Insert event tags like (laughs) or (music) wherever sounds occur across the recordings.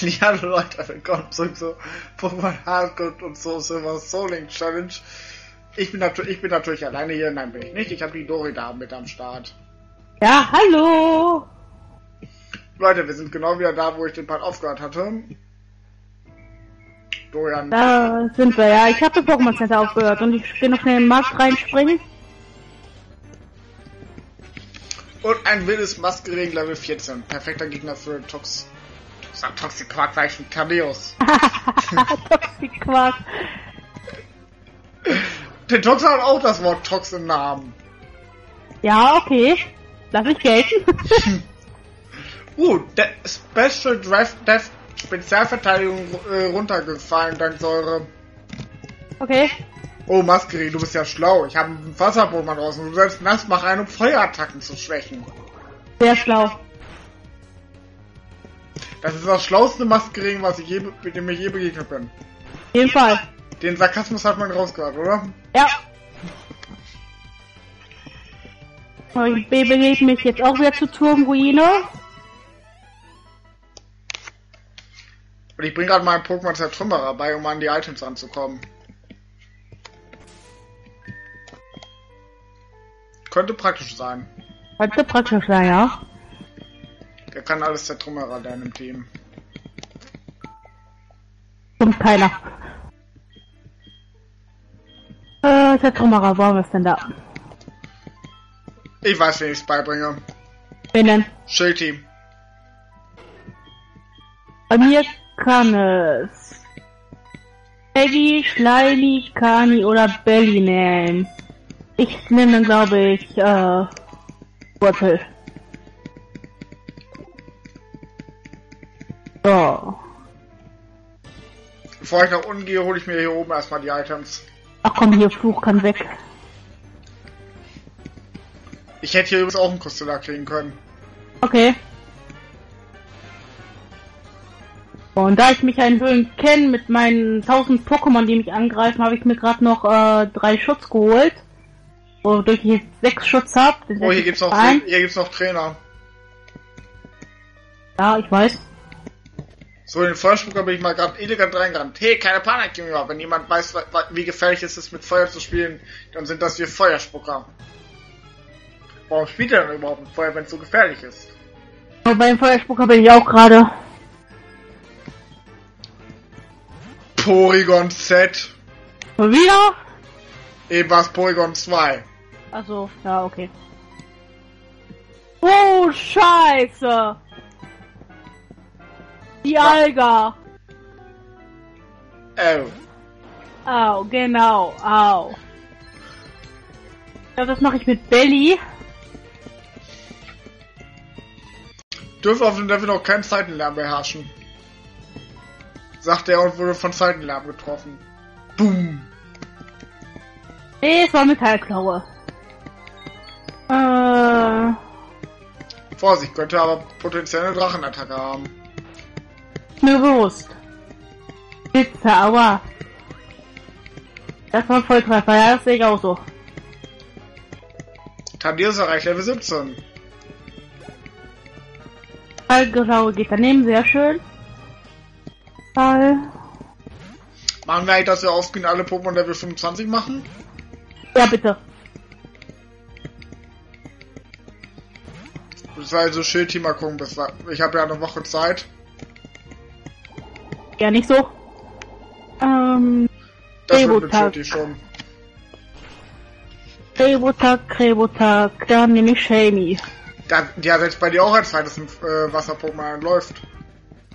Ja, Leute, willkommen zurück zu Pokémon Hardcore und so Silver Soul Challenge. Ich bin, natürlich, ich bin natürlich alleine hier, nein bin ich nicht, ich habe die Dori da mit am Start. Ja, hallo! Leute, wir sind genau wieder da, wo ich den Part aufgehört hatte. Dorian. Da sind wir, ja. Ich habe das Pokémon Center aufgehört und ich will noch schnell in den Markt reinspringen. Und ein wildes Maskeregen Level 14. Perfekter Gegner für Tox Toxic Quark war ich schon Cameos. Toxic Quark. Der Tox hat auch das Wort Tox im Namen. Ja, okay. Lass ich gelten. (laughs) uh, der Special Draft Death Spezialverteidigung äh, runtergefallen, dank Säure. Okay. Oh, Maskeri, du bist ja schlau. Ich habe einen Wasserpokémon draußen. Du sollst nass machen, ein, um Feuerattacken zu schwächen. Sehr schlau. Das ist das schlauste Maskeregen, was ich je, mit dem ich je begegnet bin. Auf jeden Fall. Den Sarkasmus hat man rausgehört, oder? Ja. Ich bewege mich jetzt auch wieder zu Turmruine. Und ich bringe gerade meinen Pokémon Zertrümmerer bei, um an die Items ranzukommen. Könnte praktisch sein. Könnte praktisch sein, ja. Der kann alles Zertrümmerer deinem Team. Und keiner. Äh, Zertrümmerer, wo haben wir es denn da? Ich weiß, wen ich es beibringe. Wen denn? Schildteam. Bei mir kann es Peggy, Schleimi, Kani oder Belly nehmen. Ich nenne, glaube ich, äh, Wurzel. So. Bevor ich nach unten gehe, hole ich mir hier oben erstmal die Items. Ach komm, hier, Fluch kann weg. Ich hätte hier übrigens auch einen Kostella kriegen können. Okay. Und da ich mich ein wenig kenne mit meinen 1000 Pokémon, die mich angreifen, habe ich mir gerade noch äh, drei Schutz geholt. Wodurch ich jetzt sechs Schutz habe. Oh, hier gibt's noch, hier gibt's noch Trainer. Ja, ich weiß. So, in den Feuerspucker bin ich mal gerade elegant reingerannt. Hey, keine Panik, Junge. Wenn jemand weiß, wie gefährlich es ist, mit Feuer zu spielen, dann sind das wir Feuerspucker. Warum spielt er denn überhaupt mit Feuer, wenn es so gefährlich ist? Aber beim Feuerspucker bin ich auch gerade. Porygon Z. Schon wieder? Eben war es Porygon 2. Achso, ja, okay. Oh, Scheiße! Die Alga. Oh. Au, genau, au. Ja, das mache ich mit Belly. Dürfen auf dem Level noch keinen Seitenlärm beherrschen. Sagt er und wurde von Seitenlärm getroffen. Boom. Nee, es war Metallklaue. Äh. Vorsicht, könnte aber potenzielle Drachenattacke haben. Mir bewusst. Pizza, aua. Das war ein Volltreffer, ja, das sehe ich auch so. Tadir erreicht Level 17. Ballgraue geht daneben, sehr schön. Ball. Machen wir eigentlich, dass wir offscreen alle Pokémon Level 25 machen? Ja, bitte. Das war also Schildteam mal gucken, bis ich habe ja eine Woche Zeit. Ja, nicht so. Ähm. Schon. Krebotak, Krebotak, dann nehme ich Shamey. Da, ja, selbst bei dir auch als zweites äh, Wasser-Pokémon läuft.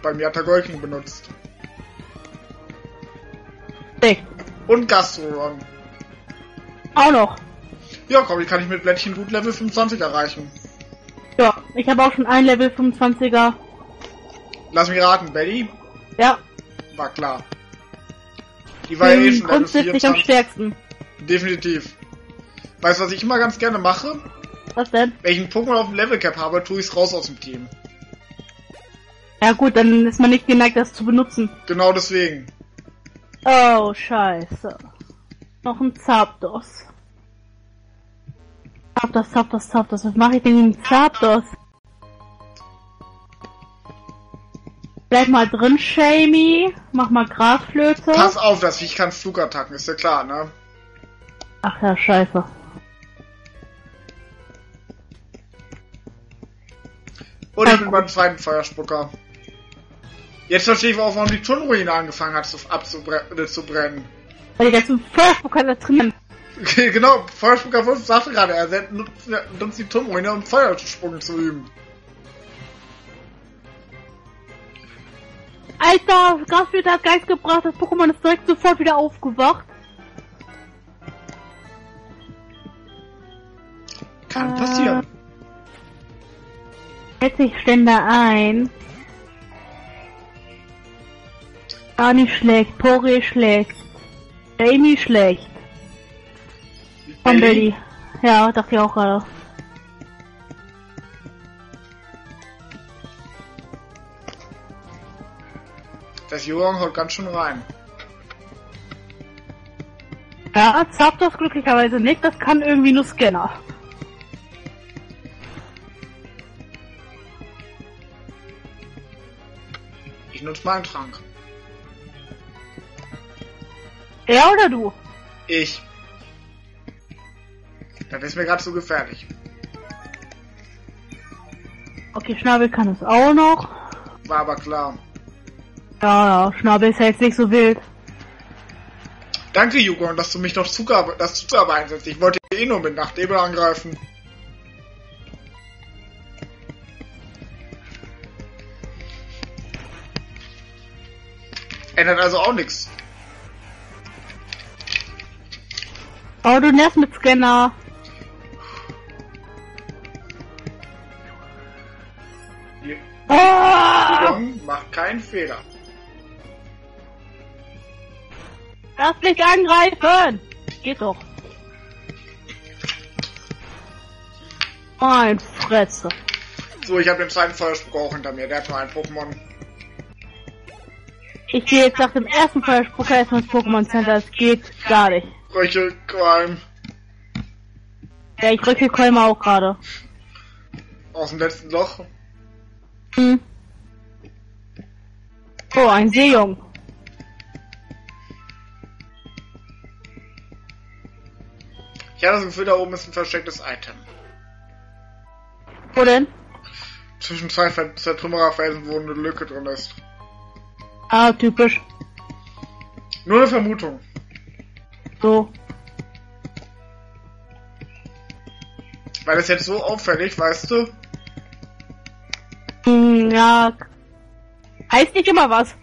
Bei mir hat er Golking benutzt. Hey. Und Gastron. Auch noch. Ja, komm, die kann ich mit Blättchen gut Level 25 erreichen. Ja, ich habe auch schon ein Level 25er. Lass mich raten, Betty? Ja. War klar. Die war ja eh schon Level 24. am stärksten. Definitiv. Weißt du, was ich immer ganz gerne mache? Was denn? Wenn ich einen Pokémon auf dem Level Cap habe, tue ich es raus aus dem Team. Ja gut, dann ist man nicht geneigt, das zu benutzen. Genau deswegen. Oh, scheiße. Noch ein Zapdos. Zapdos, Zapdos, Zapdos. Was mache ich denn mit dem Zapdos? Bleib mal drin, Shamey. Mach mal Grasflöte. Pass auf, das Viech kann Flugattacken, ist ja klar, ne? Ach ja, scheiße. Und ich bin beim zweiten Feuerspucker. Jetzt verstehe ich, warum die Tunnelruine angefangen hat zu, äh, zu brennen. Weil die ganzen Feuerspucker da trainieren. (laughs) genau, Feuerspucker sagte gerade, er nutzt, nutzt die Turmruine, um Feuersprung zu üben. Alter, Grasflöte hat Geist gebracht, das Pokémon ist direkt sofort wieder aufgewacht. Kann Äh, passieren. Setze ich Ständer ein. Barney schlägt, Pore schlägt. Amy schlägt. Von Belly. Ja, dachte ich auch gerade. Das Johann haut ganz schön rein. Ja, Zapdos glücklicherweise nicht, das kann irgendwie nur Scanner. Ich nutze meinen Trank. Er oder du? Ich. Das ist mir gerade zu gefährlich. Okay, Schnabel kann es auch noch. War aber klar. Ja, ja, Schnabel ist ja jetzt nicht so wild. Danke, Jugon, dass du mich noch Zugabe, das Zugabe einsetzt. Ich wollte eh nur mit Nachtnebel angreifen. Ändert also auch nichts. Oh, du nervst mit Scanner. Ah! Jugon macht keinen Fehler. Lass mich angreifen! Geht doch. Mein Fresse. So, ich habe den zweiten Feuerspruch auch hinter mir. Der hat nur ein Pokémon. Ich gehe jetzt nach dem ersten Feuerspucker erstmal ins Pokémon Center. Es geht gar nicht. Röchelqualm. Ja, ich Kolmer auch gerade. Aus dem letzten Loch. Hm. Oh, ein Seejung. Ich hatte das Gefühl, da oben ist ein verstecktes Item. Wo denn? Zwischen zwei Zertrümmererfelsen, wo eine Lücke drin ist. Ah, typisch. Nur eine Vermutung. So. Weil das jetzt so auffällig, weißt du? Hm, ja. Heißt nicht immer was.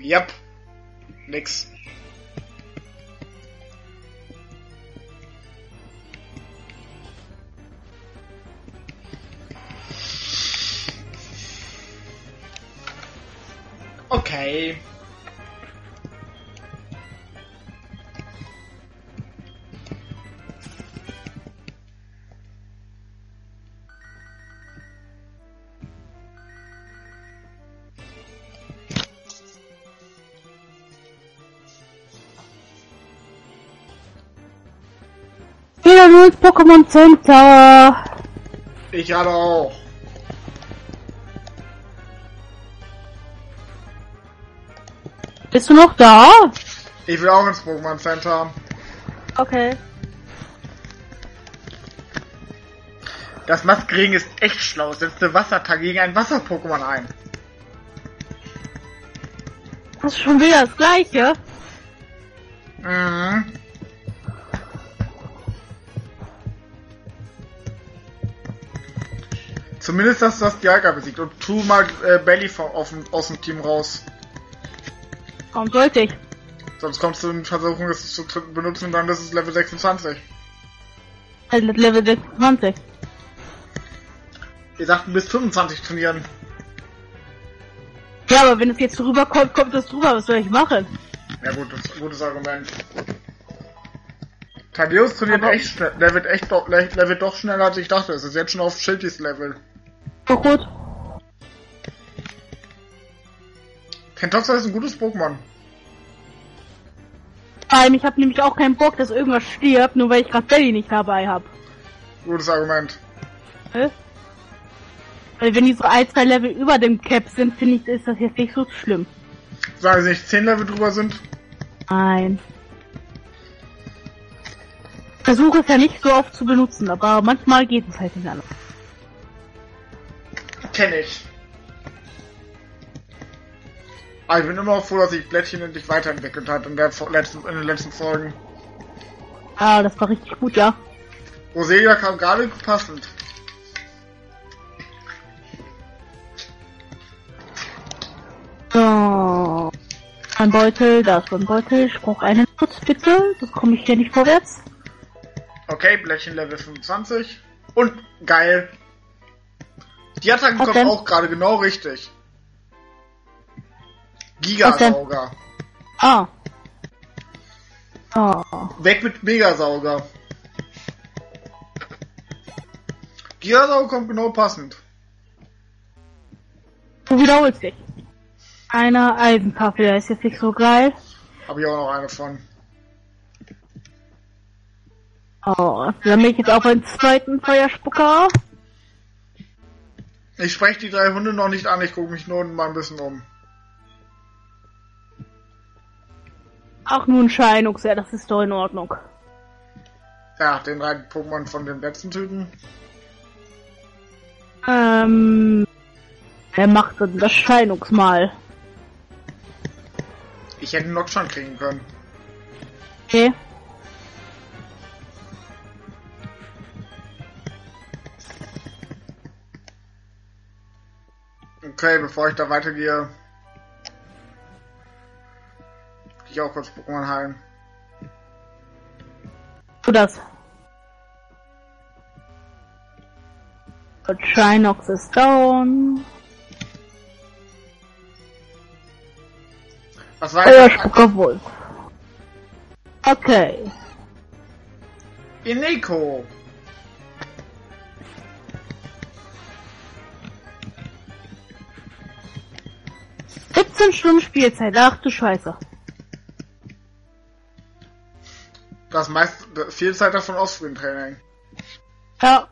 Jap. Nix. Okay. Wieder nur ins Pokémon Center. Ich gerade auch. Bist du noch da? Ich will auch ins Pokémon Center. Okay. Das Maskregen ist echt schlau. Setzt eine Wassertag gegen ein Wasser-Pokémon ein. Das ist schon wieder das gleiche. Mhm. Zumindest hast du das Dialga besiegt und tu mal äh, Belly vom, auf, aus dem Team raus. Warum sollte ich? Sonst kommst du in Versuchung, es zu benutzen und dann ist es Level 26. Also mit Level 26. Wir sagten bis 25 trainieren. Ja, aber wenn es jetzt drüber kommt, kommt es drüber. Was soll ich machen? Ja gut, das ist ein gutes Argument. Thaddeus trainiert Aber- echt schnell. Der wird echt doch, der wird doch schneller als ich dachte. Es ist jetzt schon auf Schildis Level. Doch gut. Tentoxa ist ein gutes Pokémon. Vor allem, ich habe nämlich auch keinen Bock, dass irgendwas stirbt, nur weil ich gerade Belly nicht dabei habe. Gutes Argument. Weil wenn die so ein, zwei Level über dem Cap sind, finde ich, ist das jetzt nicht so schlimm. Sagen Sie nicht 10 Level drüber sind? Nein. Versuche es ja nicht so oft zu benutzen, aber manchmal geht es halt nicht anders. Kenn ich. Aber ich bin immer froh, dass sich Blättchen endlich weiterentwickelt hat in, der letzten, in den letzten Folgen. Ah, das war richtig gut, ja. Roselia kam gerade passend. So. Ein Beutel, da ist ein Beutel. Ich brauche einen Schutz, bitte. So komme ich hier nicht vorwärts. Okay, Blättchen Level 25. Und geil. Die Attacken Was kommen auch gerade genau richtig. Gigasauger. Ah. Oh. Weg mit Megasauger. Gigasauger kommt genau passend. Du wiederholst dich. Eine Eisentafel, der ist jetzt nicht so geil. Habe ich auch noch eine von. Oh, dann bin ich jetzt auf einen zweiten Feuerspucker. Ich spreche die drei Hunde noch nicht an, ich gucke mich nur mal ein bisschen um. Ach, nur ein Scheinux, ja, das ist doch in Ordnung. Ja, den drei Pokémon von dem letzten Typen. Ähm, wer macht denn das Scheinux mal? Ich hätte ihn noch schon kriegen können. Okay. Okay, bevor ich da weitergehe, gehe ich auch kurz Pokémon heilen. Tu das. Und Shinox ist down. Was war Feuerspucker Wolf. Okay. Ineko. 17 Stunden Spielzeit, ach du Scheiße. Das meist viel Zeit davon Offscreen-Training. Ja,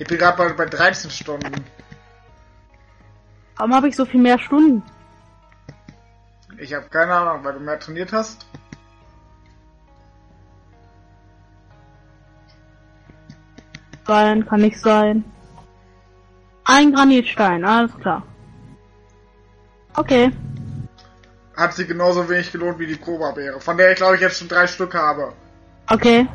Ich bin gerade bei, bei 13 Stunden. warum habe ich so viel mehr Stunden? Ich habe keine Ahnung, weil du mehr trainiert hast. Sein, kann nicht sein. Ein Granitstein, alles klar. Okay. Hat sie genauso wenig gelohnt wie die Koba-Beere, von der ich glaube ich jetzt schon drei Stück habe. Okay.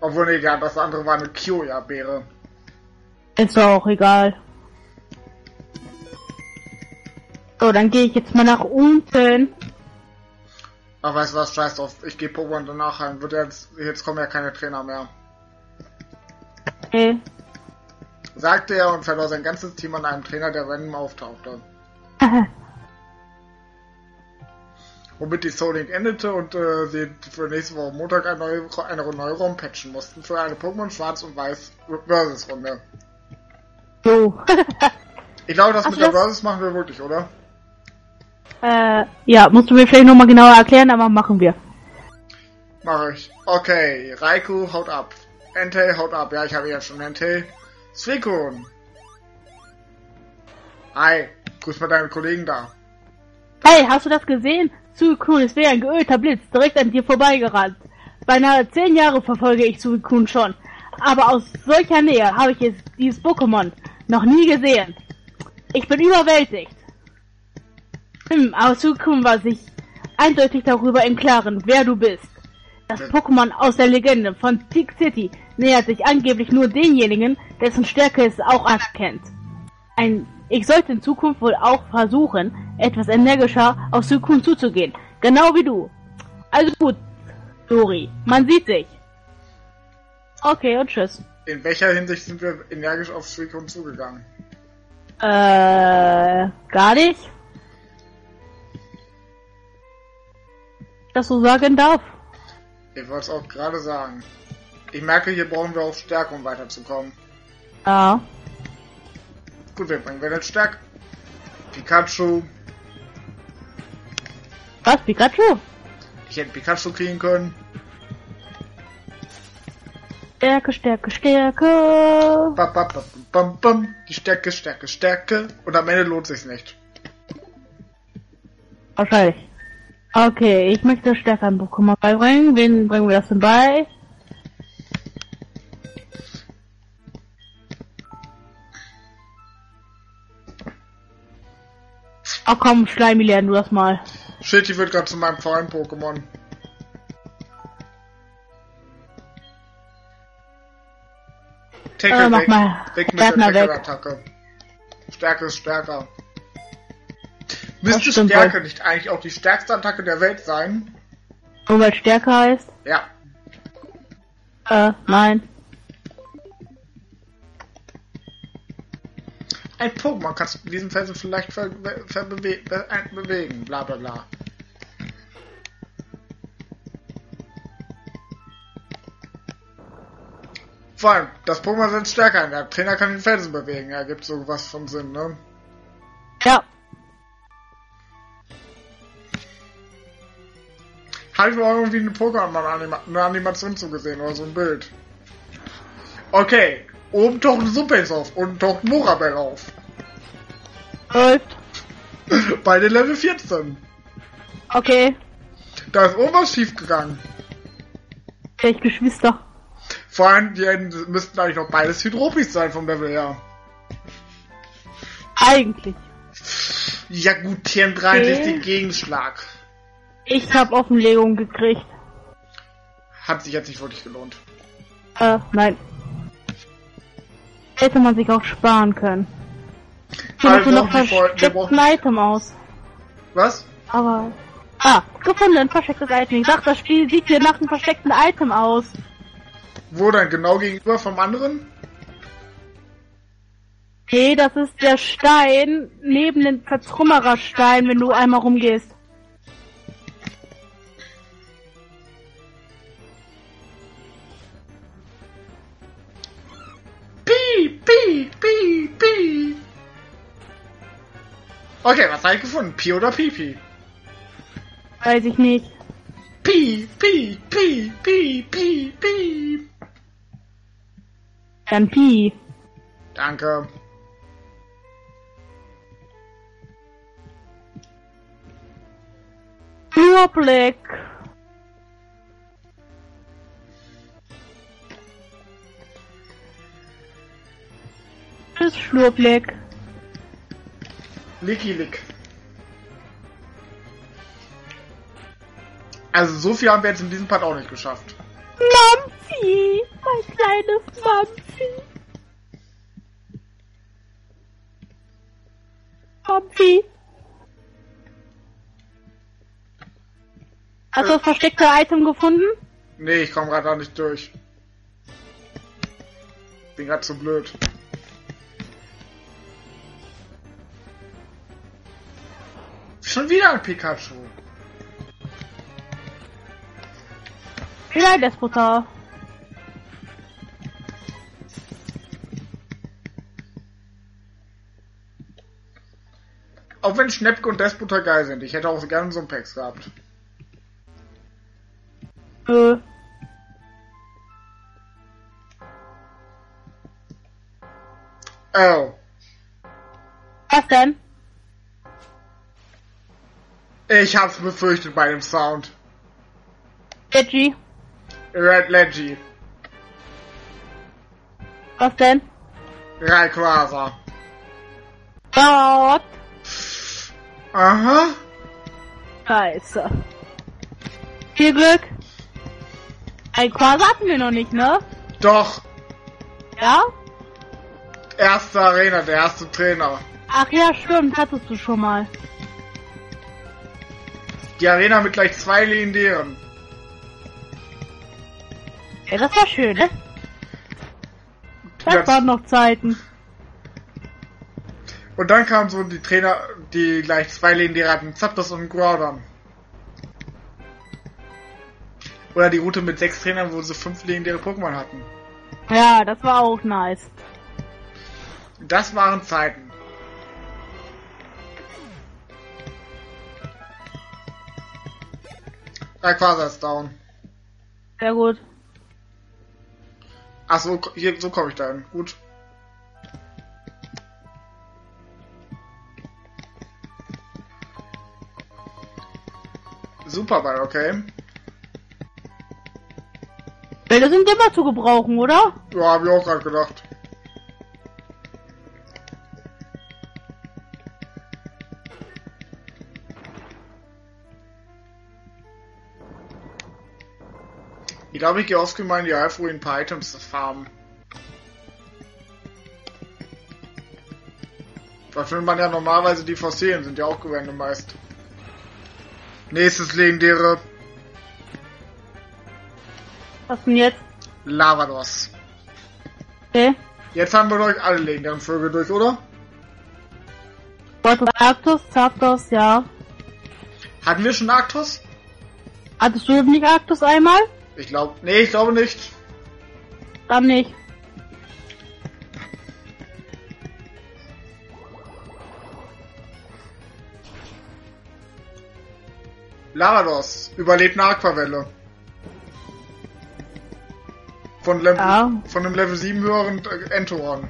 Obwohl, nee, ja, das andere war eine Kyoya-Beere. Ist doch auch egal. So, dann gehe ich jetzt mal nach unten. Ach, weißt du was, scheiß drauf. Ich gehe Pokémon danach heim. Wird jetzt, jetzt kommen ja keine Trainer mehr. Okay. Sagte er und verlor sein ganzes Team an einem Trainer, der random auftauchte. (laughs) Womit die Link endete und äh, sie für nächste Woche Montag eine neue, eine neue ROM patchen mussten für eine Pokémon Schwarz und Weiß Versus Runde. so. Ich glaube, das Ach, mit der Versus machen wir wirklich, oder? äh, ja, musst du mir vielleicht nochmal genauer erklären, aber machen wir. Mach ich. Okay, Raikou haut ab. Entei haut ab. Ja, ich habe ja schon Entei. Suicune. Hi, grüß mal deinen Kollegen da. Hey, hast du das gesehen? Suicune ist wie ein geölter Blitz direkt an dir vorbeigerannt. Beinahe zehn Jahre verfolge ich Suicune schon. Aber aus solcher Nähe habe ich jetzt dieses Pokémon noch nie gesehen. Ich bin überwältigt. Hm, aber Suicune war sich eindeutig darüber im Klaren, wer du bist. Das Pokémon aus der Legende von Tick City nähert sich angeblich nur denjenigen, dessen Stärke es auch anerkennt. Ein, ich sollte in Zukunft wohl auch versuchen, etwas energischer auf Suicune zuzugehen. Genau wie du. Also gut, Dori, man sieht sich. Okay, und tschüss. In welcher Hinsicht sind wir energisch auf Suicune zugegangen? Äh, gar nicht. Das so sagen darf. Ich wollte es auch gerade sagen. Ich merke, hier brauchen wir auch Stärke, um weiterzukommen. Ja. Gut, wir bringen wir jetzt Stärke. Pikachu. Was, Pikachu? Ich hätte Pikachu kriegen können. Stärke, Stärke, Stärke. Bam, bam, bam, bam, bam. Die Stärke, Stärke, Stärke. Und am Ende lohnt sich's nicht. Wahrscheinlich. Okay, ich möchte Stärke an Pokémon beibringen. Wen bringen wir das denn bei? Oh komm, Schleimi, lern du das mal. Shitty wird gerade zu meinem Verein Pokémon. Tackle Äh, mach weg. mal. Weg mit der Gärtner weg. Tackle-Attacke. Stärke ist stärker. Müsste Stärke wohl. nicht eigentlich auch die stärkste Attacke der Welt sein? Nur weil Stärke heißt? Ja. Äh, nein. Ein Pokémon kannst du in diesem Felsen vielleicht ver verbewe be ein- bewegen, bla bla bla. Vor allem, das Pokémon sind stärker, der Trainer kann den Felsen bewegen, ergibt sowas von Sinn, ne? Ja. Habe ich mal irgendwie eine Pokémon-Anima eine Animation zugesehen oder so ein Bild. Okay, oben taucht Suppex auf, unten taucht Morabel auf. Läuft. (laughs) Beide Level 14. Okay. Da ist irgendwas schief gegangen. Vielleicht Geschwister. Vor allem, die müssten eigentlich noch beides Hydropis sein vom Level her. Eigentlich. Ja gut, TM3 Okay. ist den Gegenschlag. Ich hab Offenlegung gekriegt. Hat sich jetzt nicht wirklich gelohnt. Äh, nein. Hätte man sich auch sparen können. Hier Also, noch wir wollten- wir versteckt brauchen- ein Item aus. Was? Aber. Ah, gefunden, ein verstecktes Item. Ich dachte, das Spiel sieht hier nach einem versteckten Item aus. Wo dann? Genau gegenüber vom anderen? Nee, das ist der Stein neben dem Vertrümmererstein, wenn du einmal rumgehst. Piep, piep, piep. Okay, was habe ich gefunden? Pi oder Pipi? Weiß ich nicht. Piep, piep, piep, piep, piep, piep. Dann Pi. Danke. Überblick. Schlurblick. Licky Lick. Also so viel haben wir jetzt in diesem Part auch nicht geschafft. Mampfi, mein kleines Mampfi. Mampfi. Hast du das versteckte Item gefunden? Nee, ich komme gerade auch nicht durch. Bin gerade zu blöd. Ein Pikachu. Wieder ein Despotar. Auch wenn Schnäppke und Despoter geil sind. Ich hätte auch gerne so ein Packs gehabt. Äh. Oh. Was denn? Ich hab's befürchtet bei dem Sound. Edgy. Red Leggy. Was denn? Rayquaza. Gott. Aha. Scheiße. Viel Glück. Ein Quasar hatten wir noch nicht, ne? Doch. Ja? Erste Arena, der erste Trainer. Ach ja, stimmt, hattest du schon mal. Die Arena mit gleich zwei legendären. Ja, das war schön, ne? Das Ja. waren noch Zeiten. Und dann kamen so die Trainer, die gleich zwei legendäre hatten. Zapdos und Groudon. Oder die Route mit sechs Trainern, wo sie fünf legendäre Pokémon hatten. Ja, das war auch nice. Das waren Zeiten. Rayquaza ist down. Sehr gut. Ach so, hier, so komme ich da hin. Gut. Superball, okay. Bälle sind immer zu gebrauchen, oder? Ja, hab ich auch gerade gedacht. Ich glaube, ich gehe oft mal in die Alpha ein paar Items zu farmen. Da findet man ja normalerweise die Fossilien, sind ja auch meist. Nächstes legendäre Was denn jetzt? Lavados. Okay. Jetzt haben wir durch alle legendären Vögel durch, oder? Voltus Arctus, Zapdos, ja. Hatten wir schon Arctos? Hattest du nicht Arctus einmal? Ich glaube, nee, ich glaube nicht. Dann nicht. Lavados überlebt eine Aquavelle. Von, Level, Ja. von einem Level 7 höheren äh, Entoron.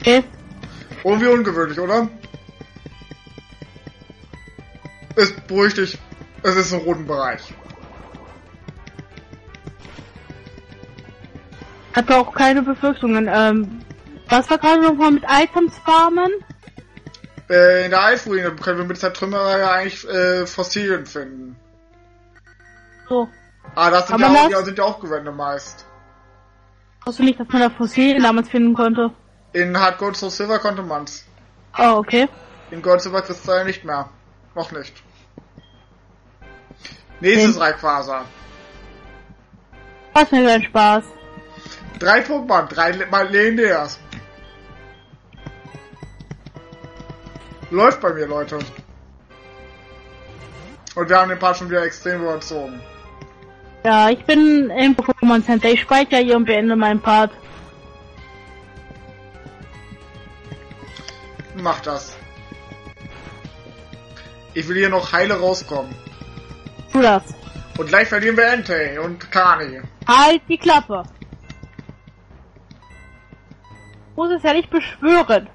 Okay. Irgendwie ungewöhnlich, oder? Ist beruhig dich. Es ist im roten Bereich. Hatte auch keine Befürchtungen. Ähm, was war gerade nochmal mit Items farmen? Äh, in der Eisruine können wir mit der Trümmerei ja eigentlich äh, Fossilien finden. So. Ah, das sind, ja auch, ja, sind ja auch Gewände meist. Wusste nicht, dass man da Fossilien damals finden konnte. In Hard Gold Soul Silver konnte man's. Oh, okay. In Gold Silver Kristall nicht mehr. Noch nicht. Nächstes Okay. Rayquaza. Was mir keinen Spaß. Drei Pokémon, drei mal legendärs. Läuft bei mir, Leute. Und wir haben den Part schon wieder extrem überzogen. Ja, ich bin im Pokémon Center. Ich speichere hier und beende meinen Part. Mach das. Ich will hier noch heile rauskommen. Tu das. Und gleich verlieren wir Entei und Kani. Halt die Klappe. Muss es ja nicht beschwören.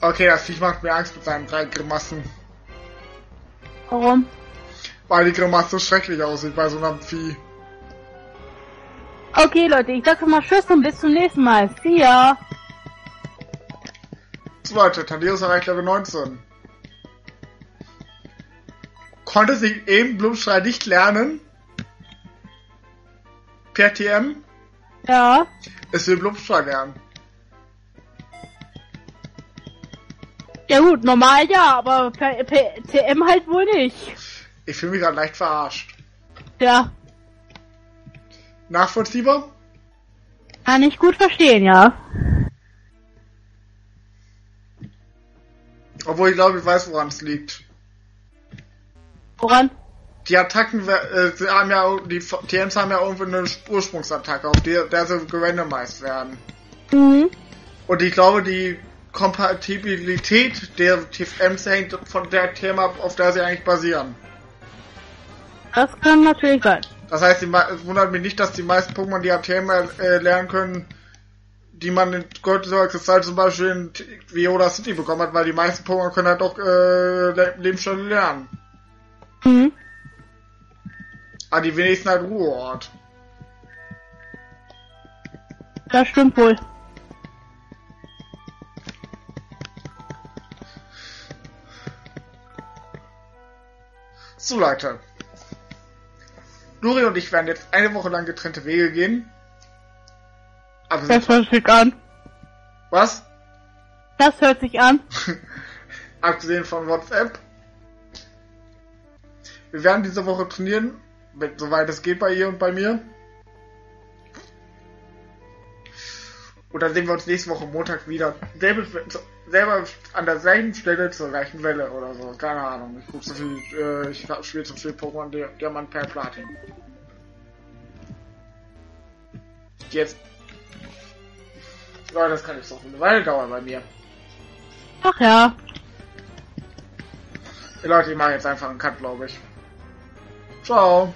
Okay, das Viech macht mir Angst mit seinen drei Grimassen. Warum? Weil die Grimasse so schrecklich aussieht bei so einem Vieh. Okay, Leute, ich sage mal Tschüss und bis zum nächsten Mal. See ya. So Leute, Thaddeus erreicht Level 19. Konnte sich eben Blumstrahl nicht lernen. Per TM. Ja. Es will Blumstrahl lernen. Ja gut, normal ja, aber per, per TM halt wohl nicht. Ich fühle mich gerade leicht verarscht. Ja, Nachvollziehbar? kann ich gut verstehen, ja. Obwohl ich glaube, ich weiß, woran es liegt. Woran? Die Attacken, äh, sie haben ja, die TMs haben ja irgendwie eine Ursprungsattacke, auf die, der sie gerandomized werden. Mhm. Und ich glaube, die Kompatibilität der TMs hängt von der Thema ab, auf der sie eigentlich basieren. Das kann natürlich sein. Das heißt, es wundert mich nicht, dass die meisten Pokémon die ATM äh, lernen können, die man in Silber Kristall zum Beispiel in Viola City bekommen hat, weil die meisten Pokémon können halt auch äh, Le Lebensstelle lernen. Mhm. Aber die wenigsten halt Ruheort. Das stimmt wohl. So Leute. Luri und ich werden jetzt eine Woche lang getrennte Wege gehen. Aber Das hört sich an. was? Das hört sich an. (laughs) Abgesehen von WhatsApp. Wir werden diese Woche trainieren, wenn, soweit es geht bei ihr und bei mir. Und dann sehen wir uns nächste Woche Montag wieder. Selbe, selber an derselben Stelle zur gleichen Welle oder so. Keine Ahnung. Ich guck so viel, äh, ich spiele so viel Pokémon Di- Diamant per Platin. jetzt. Leute, das kann jetzt noch eine Weile dauern bei mir. Ach ja. Leute, ich mache jetzt einfach einen Cut, glaube ich. Ciao.